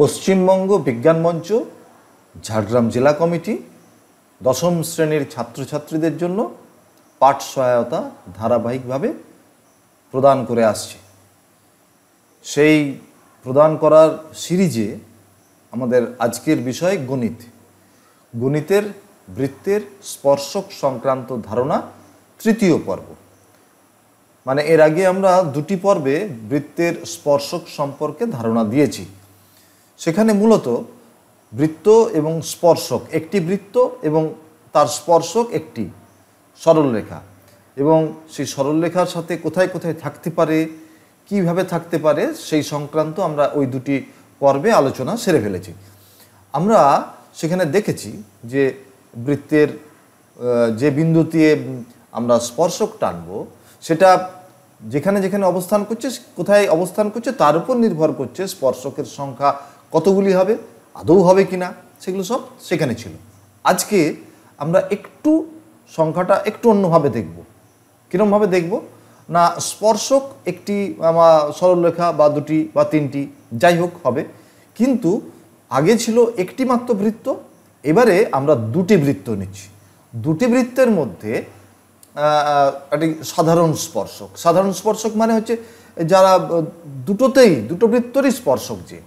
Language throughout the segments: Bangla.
পশ্চিমবঙ্গ বিজ্ঞান মঞ্চ, ঝাড়গ্রাম জেলা কমিটি, দশম শ্রেণির ছাত্রছাত্রীদের জন্য পাঠ সহায়তা ধারাবাহিকভাবে প্রদান করে আসছে। সেই প্রদান করার সিরিজে আমাদের আজকের বিষয় গণিত। গণিতের বৃত্তের স্পর্শক সংক্রান্ত ধারণা তৃতীয় পর্ব। মানে এর আগে আমরা দুটি পর্বে বৃত্তের স্পর্শক সম্পর্কে ধারণা দিয়েছি। সেখানে মূলত বৃত্ত এবং স্পর্শক, একটি বৃত্ত এবং তার স্পর্শক একটি সরলরেখা এবং সেই সরলরেখার সাথে কোথায় কোথায় থাকতে পারে, কীভাবে থাকতে পারে, সেই সংক্রান্ত আমরা ওই দুটি পর্বে আলোচনা সেরে ফেলেছি। আমরা সেখানে দেখেছি যে বৃত্তের যে বিন্দু দিয়ে আমরা স্পর্শক টানবো, সেটা যেখানে যেখানে অবস্থান করছে, কোথায় অবস্থান করছে, তার উপর নির্ভর করছে স্পর্শকের সংখ্যা কতগুলি হবে, আদৌ হবে কিনা, সেগুলো সব সেখানে ছিল। আজকে আমরা একটু সংখ্যাটা একটু অন্যভাবে দেখব। কীরমভাবে দেখব? না, স্পর্শক একটি সরলরেখা বা দুটি বা তিনটি, যাই হোক, হবে। কিন্তু আগে ছিল একটি মাত্র বৃত্ত, এবারে আমরা দুটি বৃত্ত নিচ্ছি। দুটি বৃত্তের মধ্যে একটি সাধারণ স্পর্শক। সাধারণ স্পর্শক মানে হচ্ছে যারা, দুটোতেই, দুটো বৃত্তরই স্পর্শক যে।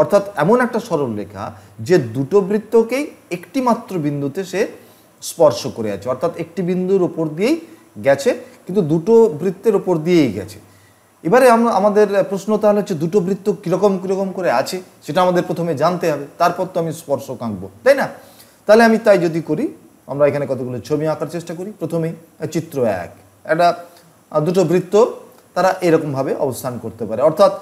অর্থাৎ এমন একটা সরল রেখা যে দুটো বৃত্তকেই একটি মাত্র বিন্দুতে সে স্পর্শ করে আছে। অর্থাৎ একটি বিন্দুর ওপর দিয়েই গেছে, কিন্তু দুটো বৃত্তের ওপর দিয়েই গেছে। এবারে আমরা, আমাদের প্রশ্ন তাহলে হচ্ছে দুটো বৃত্ত কীরকম কীরকম করে আছে, সেটা আমাদের প্রথমে জানতে হবে। তারপর তো আমি স্পর্শ আঁকবো, তাই না? তাহলে আমি তাই যদি করি, আমরা এখানে কতগুলো ছবি আঁকার চেষ্টা করি? প্রথমেই চিত্র এক। একটা, দুটো বৃত্ত তারা এরকমভাবে অবস্থান করতে পারে। অর্থাৎ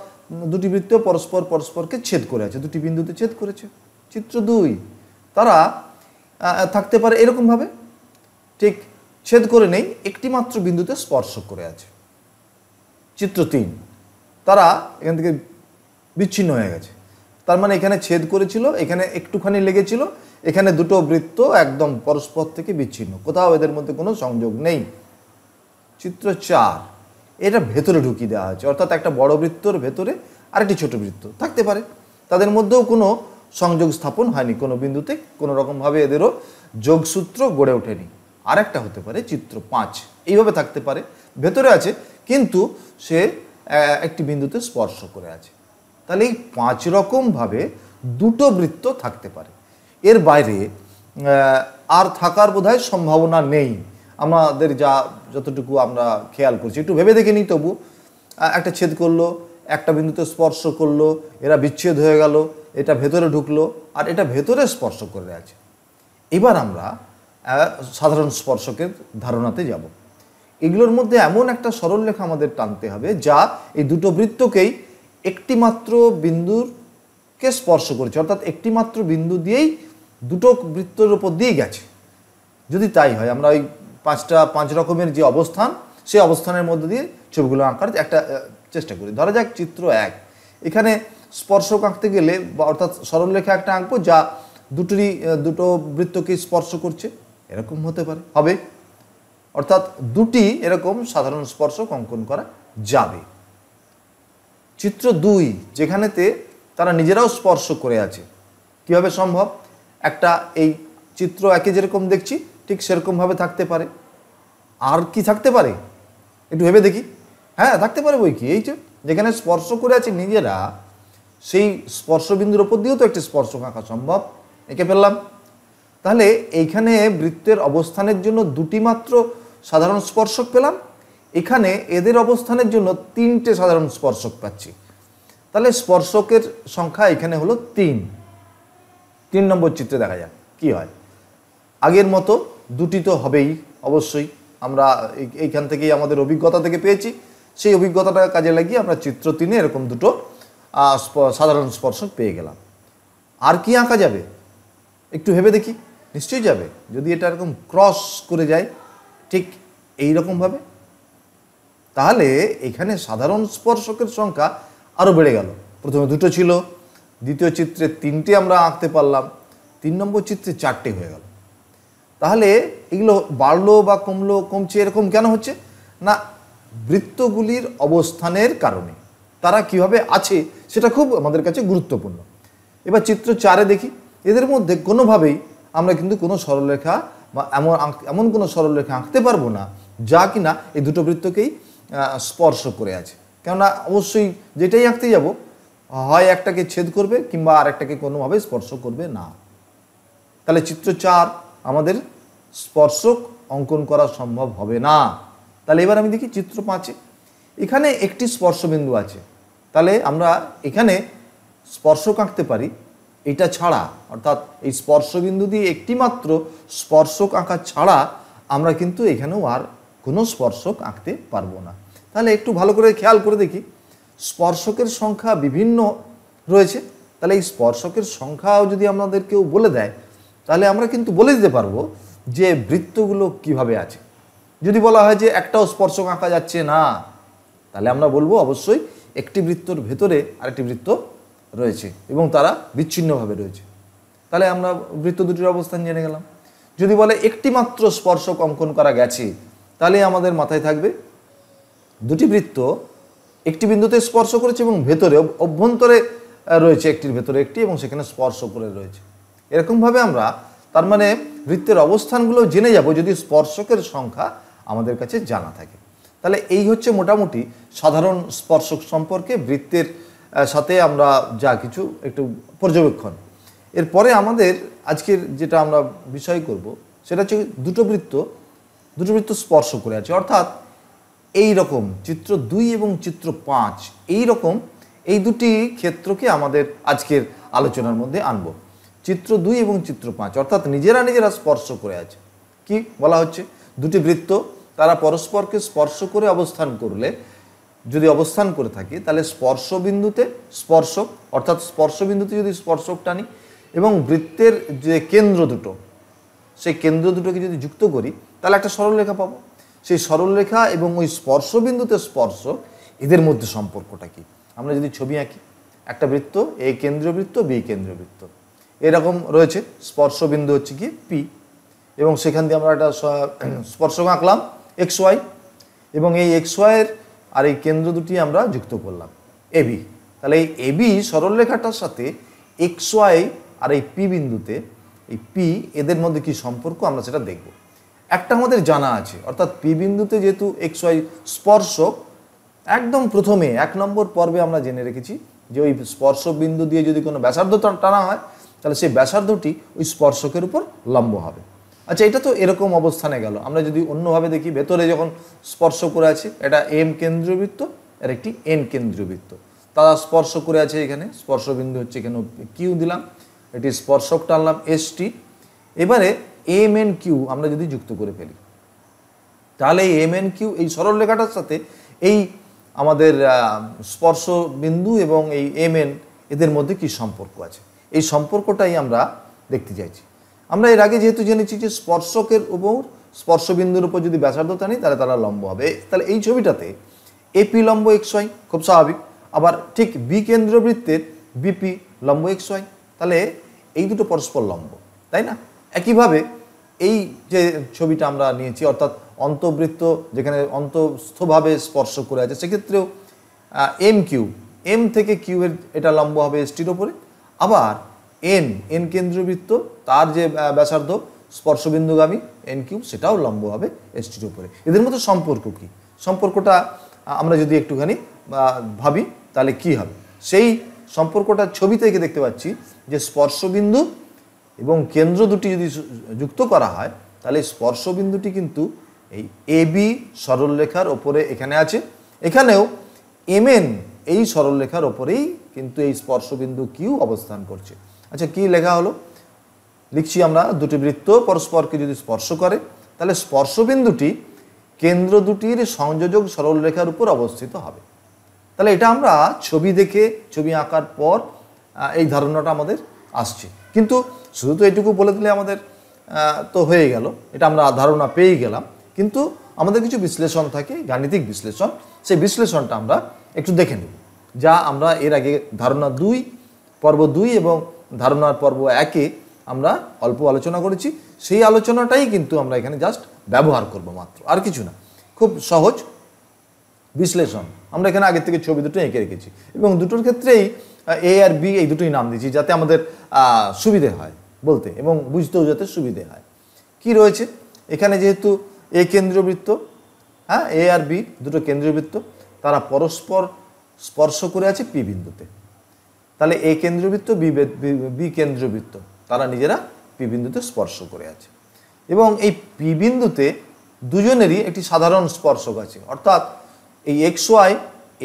দুটি বৃত্ত পরস্পর পরস্পরকে ছেদ করে আছে, দুটি বিন্দুতে ছেদ করেছে। চিত্র দুই, তারা থাকতে পারে এরকমভাবে, ঠিক ছেদ করে নেই একটি মাত্র বিন্দুতে স্পর্শ করে আছে। চিত্র তিন, তারা এখান থেকে বিচ্ছিন্ন হয়ে গেছে। তার মানে এখানে ছেদ করেছিল, এখানে একটুখানি লেগেছিল, এখানে দুটো বৃত্ত একদম পরস্পর থেকে বিচ্ছিন্ন, কোথাও এদের মধ্যে কোনো সংযোগ নেই। চিত্র চার এটা ভেতরে ঢুকিয়ে দেওয়া হয়েছে। অর্থাৎ একটা বড় বৃত্তর ভেতরে আরেকটি ছোট বৃত্ত থাকতে পারে। তাদের মধ্যেও কোনো সংযোগ স্থাপন হয়নি কোনো বিন্দুতে। কোনো রকমভাবে এদেরও যোগসূত্র গড়ে ওঠেনি। আরেকটা হতে পারে চিত্র পাঁচ। এইভাবে থাকতে পারে। ভেতরে আছে, কিন্তু সে একটি বিন্দুতে স্পর্শ করে আছে। তাহলে এই পাঁচ রকমভাবে দুটো বৃত্ত থাকতে পারে। এর বাইরে আর থাকার বোধহয় সম্ভাবনা নেই। আমাদের যা যতটুকু আমরা খেয়াল করছি, একটু ভেবে দেখে নিই তবু। একটা ছেদ করল, একটা বিন্দুতে স্পর্শ করল, এরা বিচ্ছেদ হয়ে গেল, এটা ভেতরে ঢুকলো, আর এটা ভেতরে স্পর্শ করে আছে। এবার আমরা সাধারণ স্পর্শকের ধারণাতে যাব। এগুলোর মধ্যে এমন একটা সরলরেখা আমাদের টানতে হবে, যা এই দুটো বৃত্তকেই একটি মাত্র বিন্দুরকে স্পর্শ করেছে, অর্থাৎ একটিমাত্র বিন্দু দিয়েই দুটো বৃত্তের উপর দিয়ে গেছে। যদি তাই হয়, আমরা ওই পাঁচটা, পাঁচ রকমের যে অবস্থান, সেই অবস্থানের মধ্যে দিয়ে ছবিগুলো আঁকার একটা চেষ্টা করি। ধরা যাক চিত্র এক। এখানে স্পর্শক আঁকতে গেলে বা অর্থাৎ সরলরেখা একটা আঁকবো যা দুটোরই দুটো বৃত্তকে স্পর্শ করছে। এরকম হতে পারে। হবে। অর্থাৎ দুটি এরকম সাধারণ স্পর্শক অঙ্কন করা যাবে। চিত্র দুই, যেখানেতে তারা নিজেরাও স্পর্শ করে আছে। কীভাবে সম্ভব? একটা, এই চিত্র একে যেরকম দেখছি ঠিক সেরকমভাবে থাকতে পারে। আর কি থাকতে পারে? একটু ভেবে দেখি। হ্যাঁ থাকতে পারে বই কি? এই যে যেখানে স্পর্শ করে আছে নিজেরা, সেই স্পর্শবিন্দুর ওপর দিয়েও তো একটি স্পর্শক আঁকা সম্ভব। এঁকে ফেললাম। তাহলে এইখানে বৃত্তের অবস্থানের জন্য দুটি মাত্র সাধারণ স্পর্শক পেলাম। এখানে এদের অবস্থানের জন্য তিনটে সাধারণ স্পর্শক পাচ্ছি। তাহলে স্পর্শকের সংখ্যা এখানে হলো তিন। তিন নম্বর চিত্রে দেখা যাক কি হয়। আগের মতো দুটি তো হবেই, অবশ্যই। আমরা এই- এইখান থেকেই আমাদের অভিজ্ঞতা থেকে পেয়েছি। সেই অভিজ্ঞতাটা কাজে লাগিয়ে আমরা চিত্র তিনে এরকম দুটো সাধারণ স্পর্শক পেয়ে গেলাম। আর কি আঁকা যাবে? একটু ভেবে দেখি। নিশ্চয়ই যাবে। যদি এটা এরকম ক্রস করে যায়, ঠিক এই রকমভাবে তাহলে এখানে সাধারণ স্পর্শকের সংখ্যা আরও বেড়ে গেল। প্রথমে দুটো ছিল, দ্বিতীয় চিত্রে তিনটে আমরা আঁকতে পারলাম, তিন নম্বর চিত্রে চারটে হয়ে গেল। তাহলে এগুলো বাড়লো বা কমলো, কমছে, এরকম কেন হচ্ছে? না, বৃত্তগুলির অবস্থানের কারণে। তারা কীভাবে আছে সেটা খুব আমাদের কাছে গুরুত্বপূর্ণ। এবার চিত্র চারে দেখি। এদের মধ্যে কোনোভাবেই আমরা কিন্তু কোনো সরলরেখা বা এমন এমন কোনো সরলরেখা আঁকতে পারব না, যা কিনা এই দুটো বৃত্তকেই স্পর্শ করে আছে। কেননা অবশ্যই যেটাই আঁকতে যাব, হয় একটাকে ছেদ করবে কিংবা আরেকটাকে কোনোভাবে স্পর্শ করবে না। তাহলে চিত্র চার আমাদের স্পর্শক অঙ্কন করা সম্ভব হবে না। তাহলে এবার আমি দেখি চিত্র পাঁচে। এখানে একটি স্পর্শবিন্দু আছে। তাহলে আমরা এখানে স্পর্শক আঁকতে পারি। এটা ছাড়া, অর্থাৎ এই স্পর্শবিন্দু দিয়ে একটিমাত্র স্পর্শক আঁকা ছাড়া আমরা কিন্তু এখানেও আর কোনো স্পর্শক আঁকতে পারব না। তাহলে একটু ভালো করে খেয়াল করে দেখি। স্পর্শকের সংখ্যা বিভিন্ন রয়েছে। তাহলে এই স্পর্শকের সংখ্যাও যদি আমাদের কেউ বলে দেয় তাহলে আমরা কিন্তু বলে দিতে পারব যে বৃত্তগুলো কীভাবে আছে। যদি বলা হয় যে একটাও স্পর্শক আঁকা যাচ্ছে না, তাহলে আমরা বলব অবশ্যই একটি বৃত্তর ভেতরে আরেকটি বৃত্ত রয়েছে এবং তারা বিচ্ছিন্নভাবে রয়েছে। তাহলে আমরা বৃত্ত দুটির অবস্থান জেনে গেলাম। যদি বলে একটি মাত্র স্পর্শক অঙ্কন করা গেছে, তাহলে আমাদের মাথায় থাকবে দুটি বৃত্ত একটি বিন্দুতে স্পর্শ করেছে এবং ভেতরে অভ্যন্তরে রয়েছে, একটির ভেতরে একটি এবং সেখানে স্পর্শ করে রয়েছে। এরকমভাবে আমরা তার মানে বৃত্তের অবস্থানগুলো জেনে যাব যদি স্পর্শকের সংখ্যা আমাদের কাছে জানা থাকে। তাহলে এই হচ্ছে মোটামুটি সাধারণ স্পর্শক সম্পর্কে বৃত্তের সাথে আমরা যা কিছু একটু পর্যবেক্ষণ। এরপরে আমাদের আজকের যেটা আমরা বিষয় করব, সেটা হচ্ছে দুটো বৃত্ত দুটো বৃত্ত স্পর্শ করে আছে। অর্থাৎ এই রকম চিত্র দুই এবং চিত্র পাঁচ, এই রকম এই দুটি ক্ষেত্রকে আমাদের আজকের আলোচনার মধ্যে আনব। চিত্র দুই এবং চিত্র পাঁচ। অর্থাৎ নিজেরা নিজেরা স্পর্শ করে আছে। কি বলা হচ্ছে? দুটি বৃত্ত তারা পরস্পরকে স্পর্শ করে অবস্থান করলে, যদি অবস্থান করে থাকে, তাহলে স্পর্শবিন্দুতে স্পর্শক, অর্থাৎ স্পর্শ বিন্দুতে যদি স্পর্শক টানি এবং বৃত্তের যে কেন্দ্র দুটো, সেই কেন্দ্র দুটোকে যদি যুক্ত করি, তাহলে একটা সরলরেখা পাবো। সেই সরলরেখা এবং ওই স্পর্শবিন্দুতে স্পর্শ এদের মধ্যে সম্পর্কটা কি? আমরা যদি ছবি আঁকি, একটা বৃত্ত, এ কেন্দ্রীয় বৃত্ত বি কেন্দ্রীয় বৃত্ত এরকম রয়েছে। স্পর্শবিন্দু হচ্ছে কি পি এবং সেখান দিয়ে আমরা একটা স্পর্শক আঁকলাম এক্স ওয়াই এবং এই এক্স ওয়াইয়ের আর এই কেন্দ্র দুটি আমরা যুক্ত করলাম এবি তাহলে এই এবি সরলরেখাটার সাথে এক্স ওয়াই আর এই পি বিন্দুতে এই পি এদের মধ্যে কি সম্পর্ক আমরা সেটা দেখব। একটা আমাদের জানা আছে, অর্থাৎ পি বিন্দুতে যেহেতু এক্স ওয়াই স্পর্শক, একদম প্রথমে এক নম্বর পর্বে আমরা জেনে রেখেছি যে ওই স্পর্শ বিন্দু দিয়ে যদি কোনো ব্যাসার্ধ টানা হয় তাহলে সেই ব্যাসার্ধটি ওই স্পর্শকের উপর লম্ব হবে। আচ্ছা এটা তো এরকম অবস্থানে গেল। আমরা যদি অন্যভাবে দেখি ভেতরে যখন স্পর্শ করে আছে এটা এম কেন্দ্রীয় বৃত্ত আর একটি এন কেন্দ্রীয় বৃত্ত তারা স্পর্শ করে আছে এখানে স্পর্শবিন্দু হচ্ছে এখানে কিউ দিলাম এটি স্পর্শক টানলাম এস টি এবারে এম এন কিউ আমরা যদি যুক্ত করে ফেলি তাহলে এই এম এন কিউ এই সরল রেখাটার সাথে এই আমাদের আহ, স্পর্শ বিন্দু এবং এই এম এন এদের মধ্যে কি সম্পর্ক আছে? এই সম্পর্কটাই আমরা দেখতে চাইছি। আমরা এর আগে যেহেতু জেনেছি যে স্পর্শকের উপর, স্পর্শবিন্দুর উপর যদি ব্যাসার্ধ টানি তাহলে তারা লম্ব হবে। তাহলে এই ছবিটাতে এপি লম্ব এক্স ওয়াই খুব স্বাভাবিক। আবার ঠিক বি কেন্দ্রবৃত্তের বিপি লম্ব এক্স ওয়াই তাহলে এই দুটো পরস্পর লম্ব, তাই না? একইভাবে এই যে ছবিটা আমরা নিয়েছি, অর্থাৎ অন্তবৃত্ত যেখানে অন্তস্থভাবে স্পর্শ করে আছে, সেক্ষেত্রেও এম কিউ এম থেকে কিউ এর এটা লম্ব হবে এসটির ওপরে আবার এন এন কেন্দ্রবৃত্ত, তার যে ব্যাসার্ধ, স্পর্শবিন্দুগামী এন কিউ সেটাও লম্ব হবে এসটির উপরে। এদের মধ্যে সম্পর্ক কি? সম্পর্কটা আমরা যদি একটুখানি ভাবি, তাহলে কি হবে? সেই সম্পর্কটা ছবি থেকে দেখতে পাচ্ছি যে স্পর্শবিন্দু এবং কেন্দ্র দুটি যদি যুক্ত করা হয়, তাহলে স্পর্শবিন্দুটি কিন্তু এই এ বি সরলরেখার ওপরে এখানে আছে। এখানেও এমএন এই সরলরেখার ওপরেই কিন্তু এই স্পর্শবিন্দু কিউ অবস্থান করছে। আচ্ছা কি লেখা হলো? লিখছি আমরা, দুটি বৃত্ত পরস্পরকে যদি স্পর্শ করে, তাহলে স্পর্শবিন্দুটি কেন্দ্র দুটির সংযোজক সরলরেখার উপর অবস্থিত হবে। তাহলে এটা আমরা ছবি দেখে, ছবি আঁকার পর এই ধারণাটা আমাদের আসছে। কিন্তু শুধু তো এটুকু বলে দিলে আমাদের তো হয়ে গেল। এটা আমরা ধারণা পেয়ে গেলাম। কিন্তু আমাদের কিছু বিশ্লেষণ থাকে, গাণিতিক বিশ্লেষণ। সেই বিশ্লেষণটা আমরা একটু দেখে নেব। যা আমরা এর আগে ধারণা দুই, পর্ব দুই এবং ধারণার পর্ব একে আমরা অল্প আলোচনা করেছি। সেই আলোচনাটাই কিন্তু আমরা এখানে জাস্ট ব্যবহার করব মাত্র, আর কিছু না। খুব সহজ বিশ্লেষণ। আমরা এখানে আগের থেকে ছবি দুটো এঁকে রেখেছি এবং দুটোর ক্ষেত্রেই এ আর বি এই দুটোই নাম দিয়েছি যাতে আমাদের সুবিধে হয় বলতে এবং বুঝতেও যাতে সুবিধে হয়। কি রয়েছে? এখানে যেহেতু এ কেন্দ্রীয় বৃত্ত হ্যাঁ এ আর বি দুটো কেন্দ্রীয় বৃত্ত তারা পরস্পর স্পর্শ করে আছে পি বিন্দুতে। তাহলে এ কেন্দ্রবৃত্ত, বি কেন্দ্রবৃত্ত, তারা নিজেরা পি বিন্দুতে স্পর্শ করে আছে। এবং এই পি বিন্দুতে দুজনেরই একটি সাধারণ স্পর্শক আছে। অর্থাৎ এই এক্স ওয়াই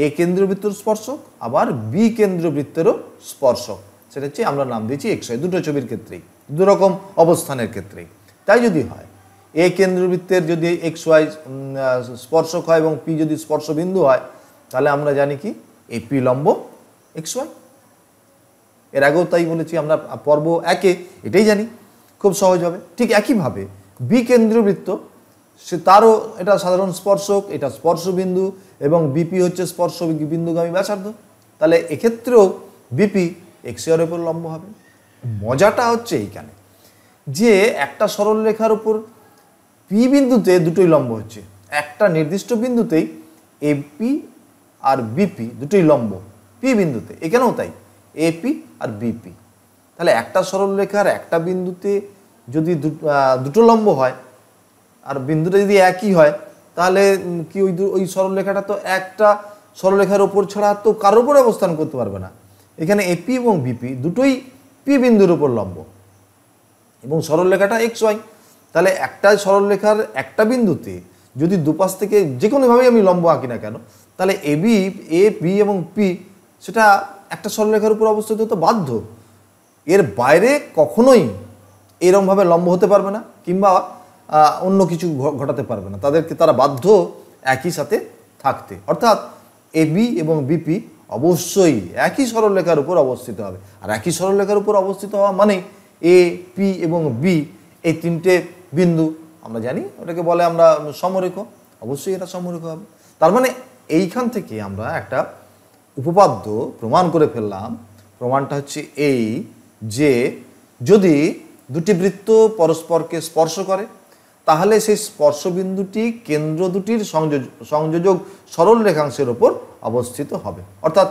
এ কেন্দ্রবৃত্তর স্পর্শক, আবার বি কেন্দ্রবৃত্তেরও স্পর্শক। সেটা হচ্ছে আমরা নাম দিয়েছি এক্স ওয়াই। দুটো ছবির ক্ষেত্রেই দুরকম অবস্থানের ক্ষেত্রেই। তাই যদি হয়, এ কেন্দ্রবৃত্তের যদি এক্স ওয়াই স্পর্শক হয় এবং পি যদি স্পর্শবিন্দু হয় তাহলে আমরা জানি কি? এপি লম্ব এক্স ওয়াই। এর আগেও তাই বলেছি, আমরা পর্ব একে এটাই জানি, খুব সহজ হবে। ঠিক একইভাবে বি কেন্দ্রীয় বৃত্ত সে তারও এটা সাধারণ স্পর্শক, এটা স্পর্শবিন্দু, এবং বিপি হচ্ছে স্পর্শ বিন্দুগামী ব্যাসার্ধ। তাহলে এক্ষেত্রেও বিপি এক্সিয়ার উপর লম্ব হবে। মজাটা হচ্ছে এইখানে, যে একটা সরলরেখার উপর পি বিন্দুতে দুটোই লম্ব হচ্ছে। একটা নির্দিষ্ট বিন্দুতেই এপি আর বিপি দুটোই লম্ব। পি বিন্দুতে, এখানেও তাই। এপি আর বিপি তাহলে একটা সরলরেখার একটা বিন্দুতে যদি দুটো লম্ব হয়, আর বিন্দুটা যদি একই হয়, তাহলে কি ওই ওই সরলরেখাটা তো একটা সরলরেখার ওপর ছাড়া তো কারোর উপর অবস্থান করতে পারবে না। এখানে এপি এবং বিপি দুটোই পি বিন্দুর উপর লম্ব। এবং সরলরেখাটা এক্স ওয়াই তাহলে একটা সরলরেখার একটা বিন্দুতে যদি দুপাশ থেকে যে কোনোভাবেই আমি লম্ব আঁকি না কেন তাহলে এ বি এ বি এবং পি সেটা একটা সরলরেখার উপর অবস্থিত হতে বাধ্য। এর বাইরে কখনোই এরমভাবে লম্ব হতে পারবে না কিংবা অন্য কিছু ঘটাতে পারবে না। তাদেরকে তারা বাধ্য একই সাথে থাকতে। অর্থাৎ এ বি এবং বিপি অবশ্যই একই সরলরেখার উপর অবস্থিত হবে। আর একই সরলরেখার উপর অবস্থিত হওয়া মানে এ, পি এবং বি এই তিনটে বিন্দু, আমরা জানি, ওটাকে বলে আমরা সমরেখ। অবশ্যই এটা সমরেখ হবে। তার মানে এইখান থেকে আমরা একটা উপপাদ্য প্রমাণ করে ফেললাম। প্রমাণটা হচ্ছে এই যে যদি দুটি বৃত্ত পরস্পরকে স্পর্শ করে, তাহলে সেই স্পর্শবিন্দুটি কেন্দ্র দুটির সংযোজক সরল রেখাংশের ওপর অবস্থিত হবে। অর্থাৎ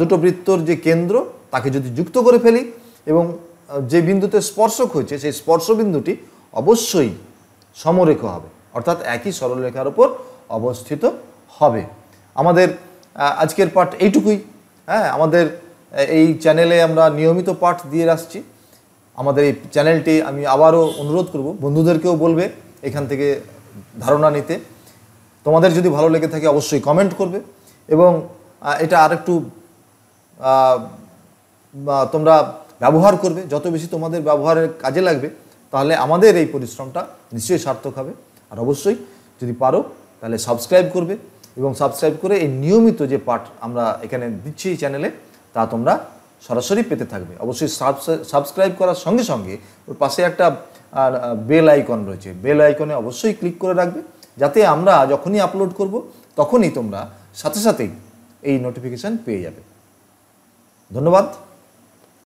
দুটো বৃত্তর যে কেন্দ্র, তাকে যদি যুক্ত করে ফেলি এবং যে বিন্দুতে স্পর্শক হয়েছে, সেই স্পর্শবিন্দুটি অবশ্যই সমরেখ হবে। অর্থাৎ একই সরলরেখার উপর অবস্থিত হবে। আমাদের আজকের পাঠ এইটুকুই। হ্যাঁ আমাদের এই চ্যানেলে আমরা নিয়মিত পাঠ দিয়ে আসছি। আমাদের এই চ্যানেলটি আমি আবারও অনুরোধ করব, বন্ধুদেরকেও বলবে এখান থেকে ধারণা নিতে। তোমাদের যদি ভালো লেগে থাকে অবশ্যই কমেন্ট করবে এবং এটা আরেকটু তোমরা ব্যবহার করবে। যত বেশি তোমাদের ব্যবহারের কাজে লাগবে, তাহলে আমাদের এই পরিশ্রমটা নিশ্চয়ই সার্থক হবে। আর অবশ্যই যদি পারো, তাহলে সাবস্ক্রাইব করবে। এবং সাবস্ক্রাইব করে এই নিয়মিত যে পাঠ আমরা এখানে দিচ্ছি এই চ্যানেলে তা তোমরা সরাসরি পেতে থাকবে। অবশ্যই সাবস্ক্রাইব করার সঙ্গে সঙ্গে ওর পাশে একটা বেল আইকন রয়েছে। বেল আইকনে অবশ্যই ক্লিক করে রাখবে, যাতে আমরা যখনই আপলোড করব, তখনই তোমরা সাথে সাথেই এই নোটিফিকেশান পেয়ে যাবে। ধন্যবাদ।